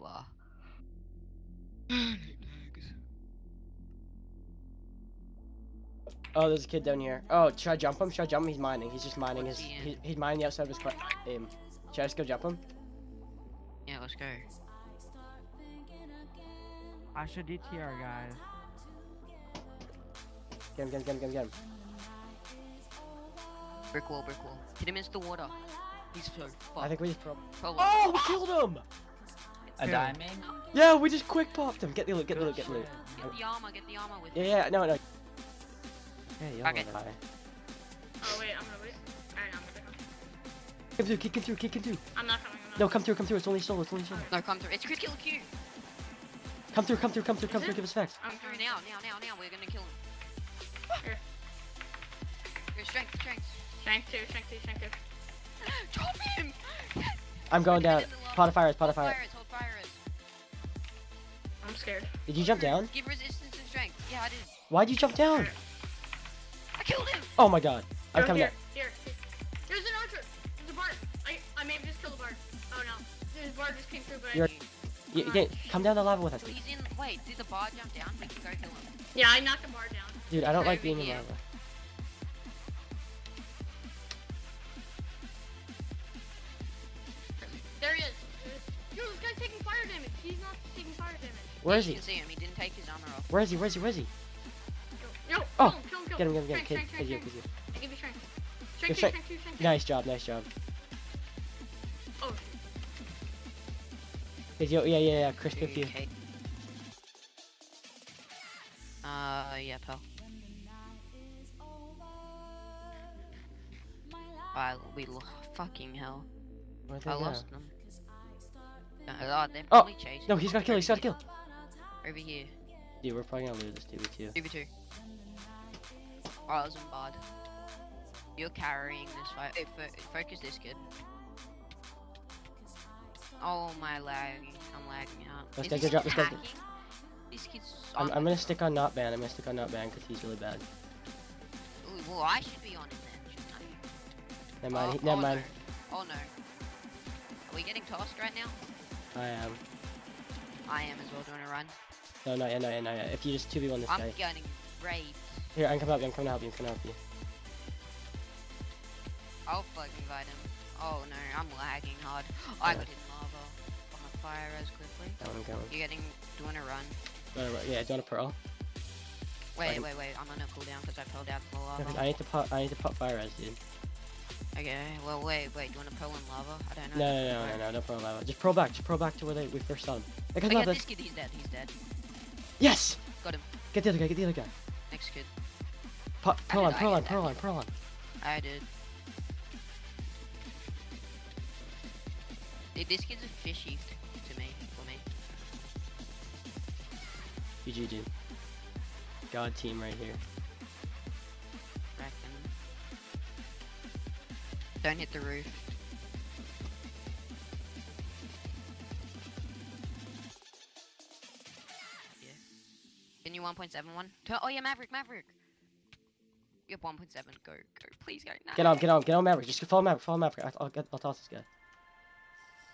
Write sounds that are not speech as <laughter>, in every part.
blah. Oh, there's a kid down here. Oh, should I jump him? Should I jump him? He's mining. He's just mining What's his. he he's mining the outside of his cla- aim. Um, should I just go jump him? Yeah, let's go. I should DTR, guys. Get him, get him, get him, get him, get him. Brick wall, brick wall. Hit him into the water. He's so fucked. I think we just pro- Pro. Oh, we killed him! A Two. diamond? Yeah, we just quick popped him. Get the loot, get the loot, get the loot. Get the armor, get the armor with Yeah, yeah, no, no. Yeah, you Okay. don't wanna die. Oh wait, I'm gonna wait. Alright, I'm gonna go. Kick him through, kick him through, kick him through. I'm not coming. I'm not No, come through, come through. It's only solo, it's only solo. No, come through. It's Chris Kill Q. Come through, come through, come through, come Is through. it? Give us facts. I'm Come through now, now, now, now. We're gonna kill him. Here. Your strength, strength. Shank two, shank two, shank two. <gasps> Drop him! I'm going down. in. Pot of fires, pot of fire. fire is, hold fire is. I'm scared. Did you jump down? Give resistance and strength. Yeah, I did. Why'd you jump down? I killed him! Oh my god. I'm coming here, down. here, here. There's an archer. There's a bard. I, I may have just killed a bard. Oh no. This bard just came through, but You're- I, You, you get, come down the lava with us. He's in. Wait, did the bar jump down? We can go kill him. yeah, I knocked the bard down. Dude, I don't Over like being in here. lava. Where is You he? can see him. He didn't take his armor off. Where is he? Where is he? Where is he? Yo, yo, Oh, kill him, kill him, kill Get him, him. get him, get him. Strength, Kid, strength, kid, kid, I give you strength. Strength strength. strength strength. Nice job, nice job. Oh, Kid, yo, yeah, yeah, yeah. Chris, pick you. Okay. Uh, yeah, pal. I we fucking hell. Where'd I lost them. Uh, oh, they're Oh, probably chasing. No, me. he's got to kill. He's got to kill. Over here. Dude, we're probably gonna lose this 2v2. Over two. Oh, I was in bad. You're carrying this fight. Hey, fo- focus this kid. Oh my lagging. I'm lagging out. Let's take this a drop, let's take? This kid's. I'm, I'm gonna stick on not ban. I'm gonna stick on not ban because he's really bad. Ooh, Well, I should be on it then, shouldn't I? Never mind. Oh, he- never oh, mind. No. Oh no. Are we getting tossed right now? I am. I am as well doing a run. No, not yet, not yet, not yet. If you just 2v1 this I'm guy. getting raped. Here, I'm coming to you. I'm coming to help you. I'm coming to help you. I'll fucking invite him. Oh no, I'm lagging hard. I got hit in lava. I'm on fire as quickly. That one going. You're getting doing a run. Whatever. Yeah, do you want a pearl? Wait, wait, wait. I'm on a cooldown because I fell down to the Yeah, lava. I need to pop. I need to pop fire res, dude. Okay. Well, wait, wait. Do you want to pearl in lava? I don't No, know. no, no, no, no, no pearl lava. Just pearl back. Just pearl back to where they, we first saw. That guy's Oh, yeah, this kid. He's dead. He's dead. Yes. Got him. Get the other guy. Get the other guy. Next kid. Pop, pearl did on. I Pearl on. that Pearl on. Pearl on. I did. Dude, this kid's a fishy to me. For me. GG, dude. God team right here. Reckon. Don't hit the roof. 1.71? Oh yeah, Maverick, Maverick. You have 1.7. Go, go. Please go. Get on. Get on. Get on, Maverick. Just follow Maverick. Follow Maverick. I'll, I'll, get, I'll toss this guy.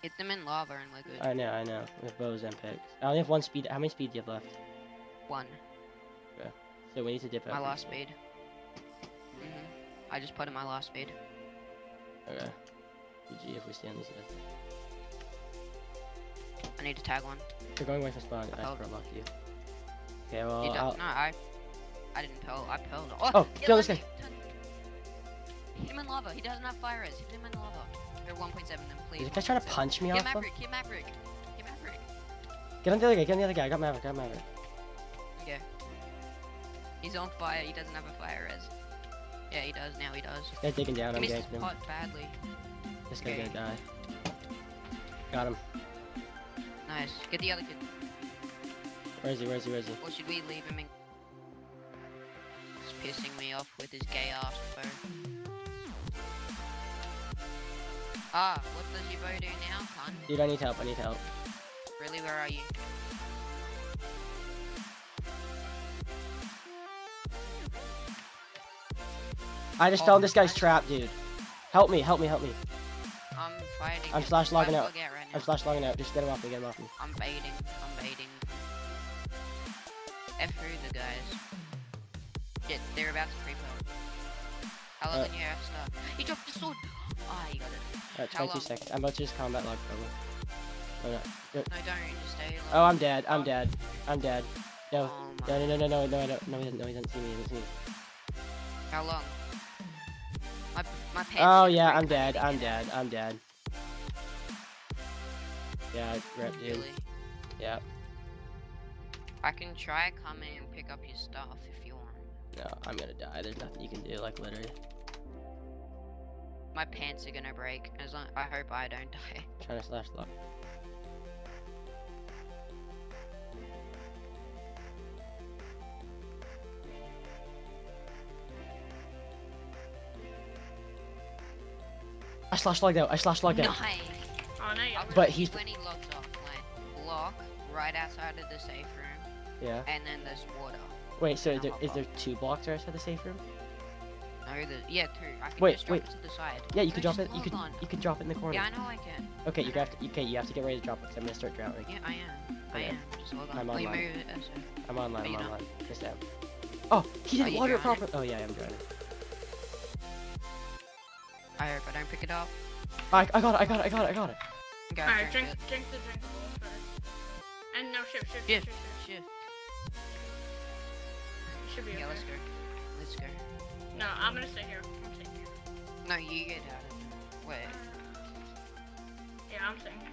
Hit them in lava and we're good. I know. I know. We have bows and picks. I only have one speed. How many speed do you have left? One. Okay. So we need to dip out. My last speed. Mhm. I just put in my last speed. Okay. GG if we stay on these guys. I need to tag one. They're going away from spawn. I pro locked you. Okay, well, you I'll, don't. No, I. I didn't pearl. I pearled. Oh, Oh, kill this guy. Hit him in lava. He doesn't have fire res. Hit him in lava. They're 1.7 then, please. this guy trying to punch me Get off him? Maverick. Get Maverick. Get Maverick. Get on the other guy. Get on the other guy. I got Maverick. I got Maverick. Okay. He's on fire. He doesn't have a fire res. Yeah, he does. Now he does. They're digging down. He I'm missed his pot badly. This guy's Okay. gonna die. Got him. Nice. Get the other kid. Where is he? Where is he? Where is he? Or should we leave him in? He's pissing me off with his gay ass bow. Ah, what does your bow do now, cunt? Dude, I need help. I need help. Really, where are you? I just Oh, fell in this guy's trap, dude. Help me. Help me. Help me. I'm fighting. I'm slash logging out. right. I'm slash logging out. Just get him off me. Get him off me. I'm baiting. I'm baiting. Through the guys. Shit, they're about to creep up. How long Uh, can you have stuff? He dropped the sword! <gasps> Ah, you got it. Alright, 22 long? seconds. I'm about to just combat log probably. Oh, no. No, don't. Just stay oh. I'm dead. I'm dead. I'm dead. No. Oh No, my. no, no, no, no, no, No, he doesn't, no, he doesn't see me. He doesn't see me. How long? My, my pants Oh, yeah, I'm dead. I'm dead. I'm dead. Yeah, out. dude. Really? Yeah. I can try come in and pick up your stuff if you want. No, I'm gonna die. There's nothing you can do, like, literally. My pants are gonna break. As long, I hope I don't <laughs> die. trying to slash log. I slash logged out. I slash logged out. Nice. Oh, no, But he's- you when he logs off, like block right outside of the safe room, Yeah. and then there's water. Wait, so Now there, is off. there two blocks right outside the safe room? No, the yeah, two. I can Wait, just drop wait. it to the side. Yeah, you No, could drop just it. You could. on. You could drop it in the corner. Yeah, I know I can. Okay, you have to. Okay, you have to get ready to drop it. 'cause I'm gonna start drowning. Yeah, I am. Oh, I Okay. am. Just hold on. I'm oh, you online. move it. That's. I'm online. Are I'm you not? online. Yes, I. Oh, he didn't oh, water it properly. Oh yeah, I'm drowning. I hope I don't pick it up. I, I got it. I got it. I got it. I got it. Go Alright, drink drink, it. drink the drinkables first. And no, shift, shift, Yeah. shift, shift, shift. Shift. Should be Yeah, okay. let's go. Let's go. No, I'm gonna stay here. I'm staying here. No, you get out of there. Wait. Yeah, I'm staying here.